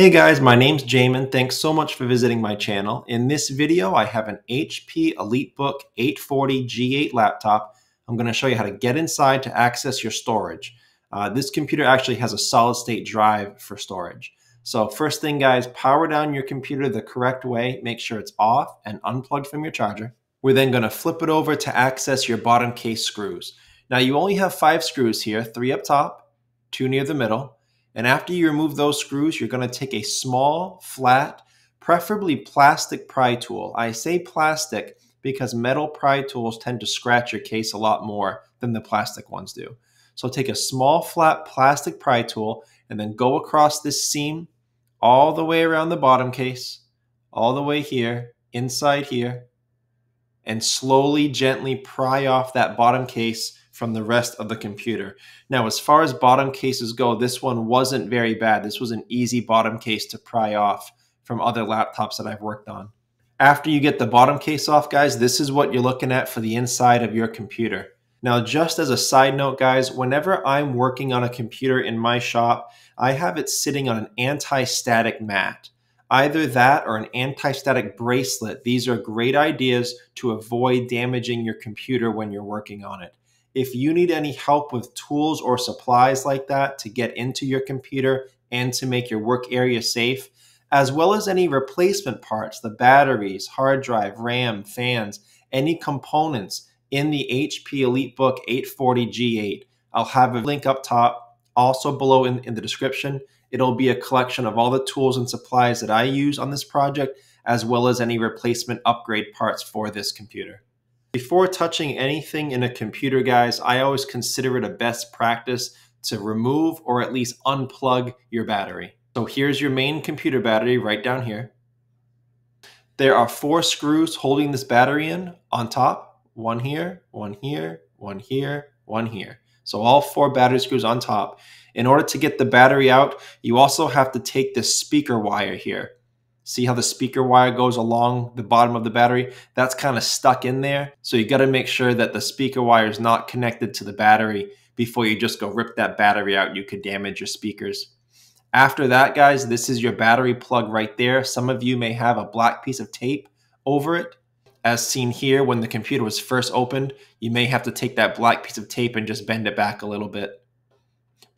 Hey guys, my name's Jamin. Thanks so much for visiting my channel. In this video, I have an HP EliteBook 840 G8 laptop. I'm going to show you how to get inside to access your storage. Uh, this computer actually has a solid state drive for storage. So first thing guys, power down your computer the correct way. Make sure it's off and unplugged from your charger. We're then going to flip it over to access your bottom case screws. Now you only have five screws here, three up top, two near the middle. And after you remove those screws, you're going to take a small, flat, preferably plastic pry tool. I say plastic because metal pry tools tend to scratch your case a lot more than the plastic ones do. So take a small, flat plastic pry tool and then go across this seam all the way around the bottom case, all the way here, inside here, and slowly, gently pry off that bottom case from the rest of the computer. Now, as far as bottom cases go, this one wasn't very bad. This was an easy bottom case to pry off from other laptops that I've worked on. After you get the bottom case off, guys, this is what you're looking at for the inside of your computer. Now, just as a side note, guys, whenever I'm working on a computer in my shop, I have it sitting on an anti-static mat. Either that or an anti-static bracelet. These are great ideas to avoid damaging your computer when you're working on it. If you need any help with tools or supplies like that to get into your computer and to make your work area safe, as well as any replacement parts, the batteries, hard drive, RAM, fans, any components in the HP EliteBook 840 G8. I'll have a link up top, also below in, in the description. It'll be a collection of all the tools and supplies that I use on this project, as well as any replacement upgrade parts for this computer. Before touching anything in a computer, guys, I always consider it a best practice to remove or at least unplug your battery. So here's your main computer battery right down here. There are four screws holding this battery in on top. One here, one here, one here, one here. So all four battery screws on top. In order to get the battery out, you also have to take this speaker wire here. See how the speaker wire goes along the bottom of the battery? That's kind of stuck in there. So you got to make sure that the speaker wire is not connected to the battery before you just go rip that battery out. You could damage your speakers. After that, guys, this is your battery plug right there. Some of you may have a black piece of tape over it. As seen here, when the computer was first opened, you may have to take that black piece of tape and just bend it back a little bit.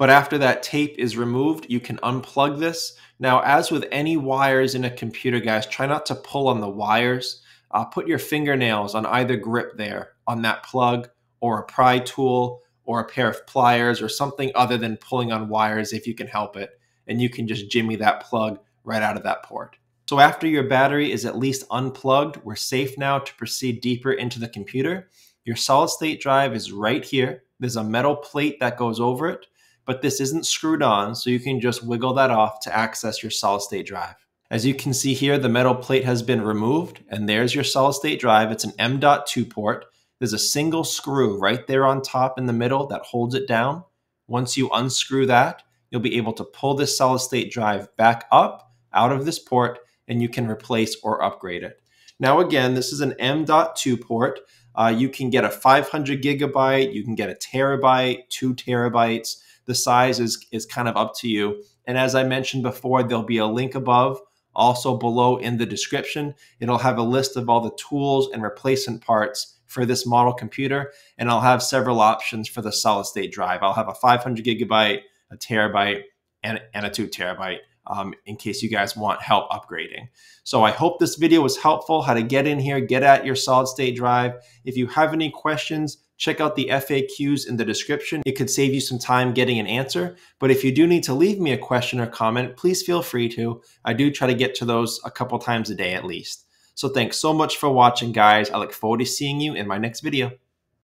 But after that tape is removed, you can unplug this. Now, as with any wires in a computer, guys, try not to pull on the wires. Uh, put your fingernails on either grip there on that plug or a pry tool or a pair of pliers or something other than pulling on wires if you can help it. And you can just jimmy that plug right out of that port. So after your battery is at least unplugged, we're safe now to proceed deeper into the computer. Your solid state drive is right here. There's a metal plate that goes over it but this isn't screwed on, so you can just wiggle that off to access your solid state drive. As you can see here, the metal plate has been removed, and there's your solid state drive. It's an M.2 port. There's a single screw right there on top in the middle that holds it down. Once you unscrew that, you'll be able to pull this solid state drive back up out of this port, and you can replace or upgrade it. Now again, this is an M.2 port. Uh, you can get a 500 gigabyte, you can get a terabyte, two terabytes. The size is, is kind of up to you. And as I mentioned before, there'll be a link above, also below in the description. It'll have a list of all the tools and replacement parts for this model computer. And I'll have several options for the solid state drive. I'll have a 500 gigabyte, a terabyte, and, and a two terabyte. Um, in case you guys want help upgrading. So I hope this video was helpful, how to get in here, get at your solid state drive. If you have any questions, check out the FAQs in the description. It could save you some time getting an answer. But if you do need to leave me a question or comment, please feel free to. I do try to get to those a couple times a day at least. So thanks so much for watching, guys. I look forward to seeing you in my next video.